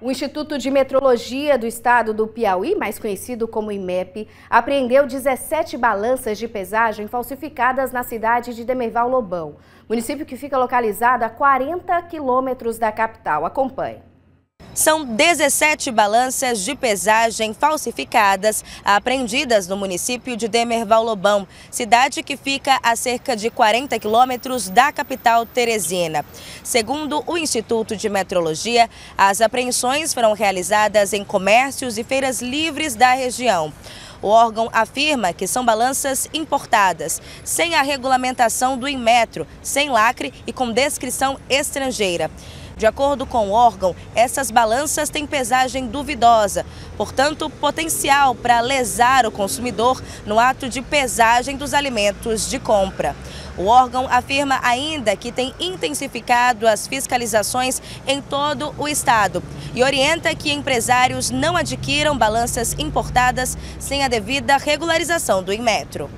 O Instituto de Metrologia do Estado do Piauí, mais conhecido como IMEP, apreendeu 17 balanças de pesagem falsificadas na cidade de Demerval Lobão, município que fica localizado a 40 quilômetros da capital. Acompanhe. São 17 balanças de pesagem falsificadas apreendidas no município de Demerval Lobão, cidade que fica a cerca de 40 quilômetros da capital Teresina. Segundo o Instituto de Metrologia, as apreensões foram realizadas em comércios e feiras livres da região. O órgão afirma que são balanças importadas, sem a regulamentação do Inmetro, sem lacre e com descrição estrangeira. De acordo com o órgão, essas balanças têm pesagem duvidosa, portanto, potencial para lesar o consumidor no ato de pesagem dos alimentos de compra. O órgão afirma ainda que tem intensificado as fiscalizações em todo o estado e orienta que empresários não adquiram balanças importadas sem a devida regularização do Inmetro.